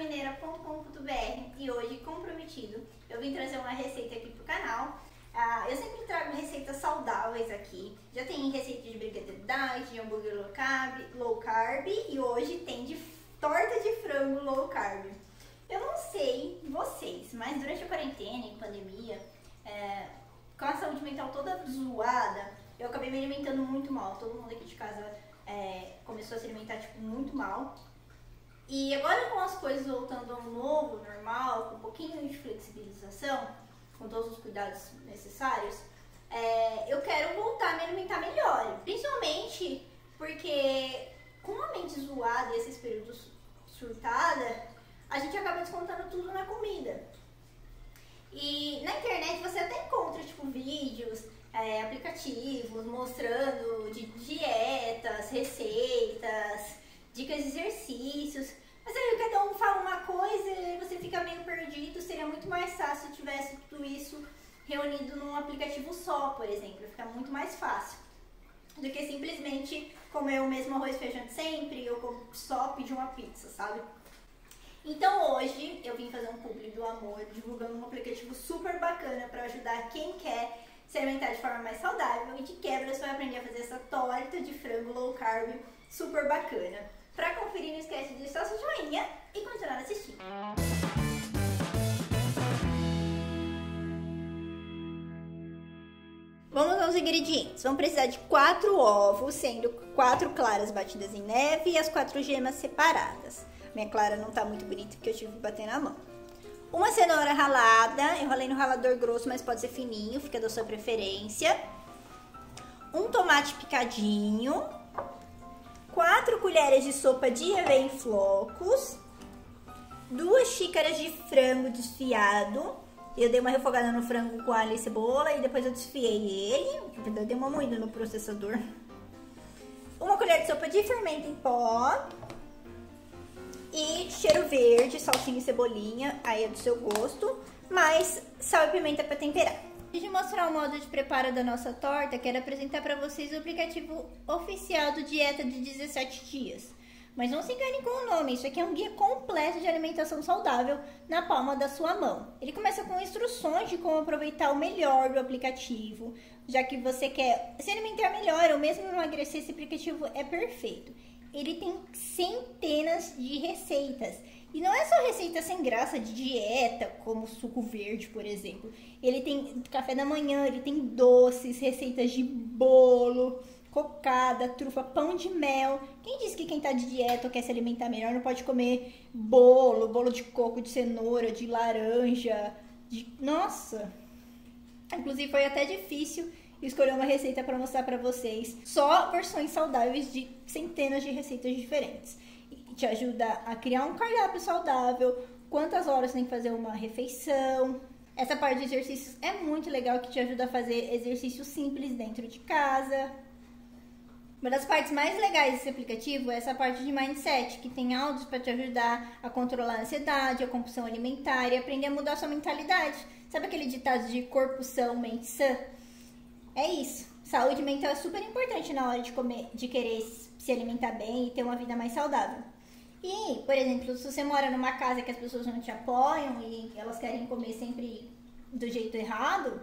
casamineira.com.br e hoje, comprometido, eu vim trazer uma receita aqui pro canal. Ah, eu sempre trago receitas saudáveis aqui. Já tem receita de brigadeiro diet, de hambúrguer low carb, low carb e hoje tem de torta de frango low carb. Eu não sei vocês, mas durante a quarentena e pandemia, é, com a saúde mental toda zoada, eu acabei me alimentando muito mal. Todo mundo aqui de casa é, começou a se alimentar tipo, muito mal. E agora com as coisas voltando ao novo, normal, com um pouquinho de flexibilização, com todos os cuidados necessários, é, eu quero voltar a me alimentar melhor. Principalmente porque com a mente zoada e esses períodos surtada, a gente acaba descontando tudo na comida. E na internet você até encontra tipo vídeos, é, aplicativos mostrando de dietas, receitas, dicas de exercícios. Mas aí cada um fala uma coisa e você fica meio perdido. Seria muito mais fácil se tivesse tudo isso reunido num aplicativo só, por exemplo. Fica muito mais fácil do que simplesmente comer o mesmo arroz e feijão de sempre ou só pedir uma pizza, sabe? Então hoje eu vim fazer um publi do amor, divulgando um aplicativo super bacana para ajudar quem quer se alimentar de forma mais saudável e de quebra você vai aprender a fazer essa torta de frango low carb super bacana. Para conferir, não esquece de deixar seu joinha e continuar assistindo. Vamos aos ingredientes. Vamos precisar de 4 ovos, sendo 4 claras batidas em neve e as 4 gemas separadas. Minha clara não tá muito bonita porque eu tive que bater na mão. Uma cenoura ralada, eu ralei no ralador grosso, mas pode ser fininho, fica da sua preferência. Um tomate picadinho, 4 colheres de sopa de aveia em flocos, 2 xícaras de frango desfiado. Eu dei uma refogada no frango com alho e cebola e depois eu desfiei ele. Na verdade, dei uma moída no processador. Uma colher de sopa de fermento em pó. E cheiro verde, salsinha e cebolinha, aí é do seu gosto. Mais sal e pimenta para temperar. De mostrar o modo de preparo da nossa torta, quero apresentar para vocês o aplicativo oficial do Dieta de 17 Dias. Mas não se enganem com o nome, isso aqui é um guia completo de alimentação saudável na palma da sua mão. Ele começa com instruções de como aproveitar o melhor do aplicativo, já que você quer se alimentar melhor ou mesmo emagrecer, esse aplicativo é perfeito. Ele tem centenas de receitas e não é só receita sem graça de dieta, como suco verde, por exemplo. Ele tem café da manhã, ele tem doces, receitas de bolo, cocada, trufa, pão de mel. Quem disse que quem tá de dieta ou quer se alimentar melhor não pode comer bolo, bolo de coco, de cenoura, de laranja, de... Nossa! Inclusive foi até difícil escolher uma receita para mostrar para vocês. Só versões saudáveis de centenas de receitas diferentes te ajuda a criar um cardápio saudável, quantas horas tem que fazer uma refeição. Essa parte de exercícios é muito legal que te ajuda a fazer exercícios simples dentro de casa. Uma das partes mais legais desse aplicativo é essa parte de mindset, que tem áudios para te ajudar a controlar a ansiedade, a compulsão alimentar e aprender a mudar sua mentalidade. Sabe aquele ditado de corpo são, mente sã? É isso. Saúde mental é super importante na hora de comer, de querer se alimentar bem e ter uma vida mais saudável. E, por exemplo, se você mora numa casa que as pessoas não te apoiam e elas querem comer sempre do jeito errado,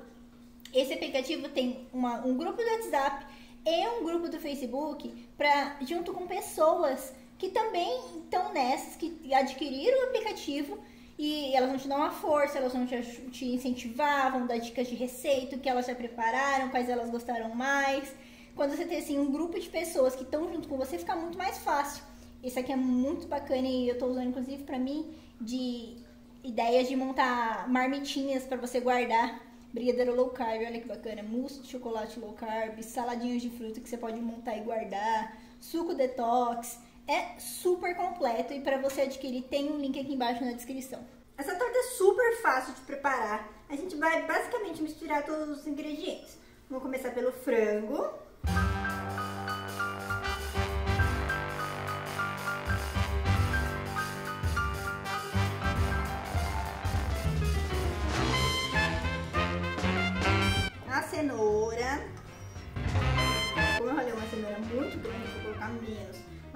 esse aplicativo tem uma, um grupo do WhatsApp e um grupo do Facebook para junto com pessoas que também estão nessas, que adquiriram o aplicativo e elas vão te dar uma força, elas vão te, te incentivar, vão dar dicas de receita, o que elas já prepararam, quais elas gostaram mais. Quando você tem assim um grupo de pessoas que estão junto com você, fica muito mais fácil. Esse aqui é muito bacana e eu tô usando inclusive para mim de ideias de montar marmitinhas para você guardar. Brigadeiro low carb, olha que bacana. Mousse de chocolate low carb, saladinhos de fruta que você pode montar e guardar, suco detox. É super completo e para você adquirir tem um link aqui embaixo na descrição. Essa torta é super fácil de preparar. A gente vai basicamente misturar todos os ingredientes. Vamos começar pelo frango.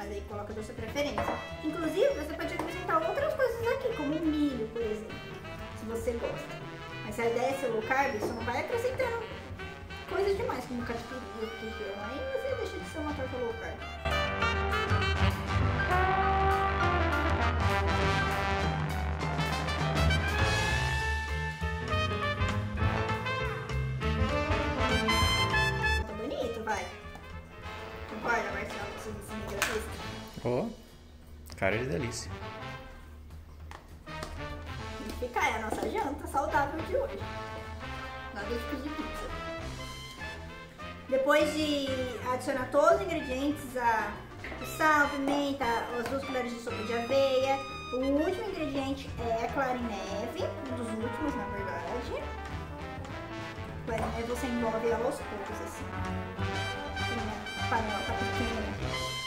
Mas aí coloca da sua preferência. Inclusive, você pode acrescentar outras coisas aqui, como milho, por exemplo, se você gosta. Mas se a ideia é ser low carb, você não vai acrescentando coisas demais, como catupiry, aí você deixa de ser uma torta low carb. Ó, cara de delícia. E fica aí a nossa janta saudável de hoje. Nada de pedir pizza. Depois de adicionar todos os ingredientes, a, o sal, pimenta, as duas colheres de sopa de aveia, o último ingrediente é a clara em neve, um dos últimos na verdade. Clara em neve você envolve ela aos poucos assim. A panela tá pequena.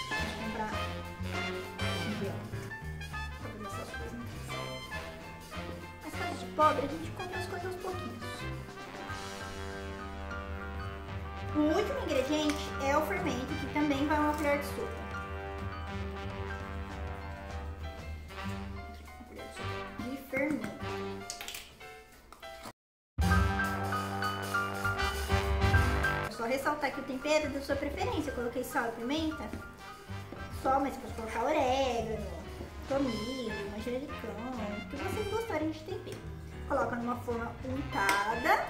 Pobre a gente compra as coisas aos pouquinhos. O último ingrediente é o fermento, que também vai uma colher de sopa. Uma colher de sopa de fermento. Só ressaltar que o tempero da sua preferência. Eu coloquei sal e pimenta. Só, mas pode colocar orégano, tomilho, manjericão, o que vocês gostarem de tempero. Coloca numa forma untada.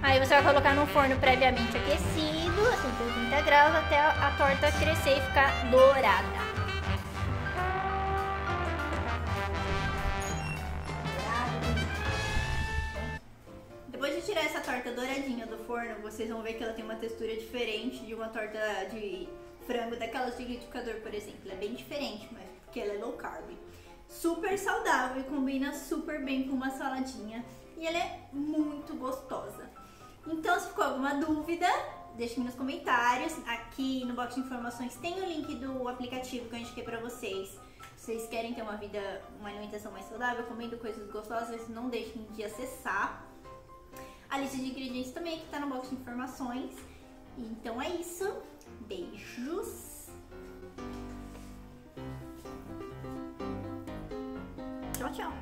Aí você vai colocar no forno previamente aquecido, a 180 graus, até a torta crescer e ficar dourada. Torta douradinha do forno, vocês vão ver que ela tem uma textura diferente de uma torta de frango daquelas de liquidificador, por exemplo. Ela é bem diferente, mas porque ela é low carb. Super saudável e combina super bem com uma saladinha. E ela é muito gostosa. Então, se ficou alguma dúvida, deixe nos comentários. Aqui no box de informações tem o link do aplicativo que eu indiquei pra vocês. Se vocês querem ter uma vida, uma alimentação mais saudável, comendo coisas gostosas, não deixem de acessar. A lista de ingredientes também que tá no box de informações. Então é isso. Beijos. Tchau, tchau.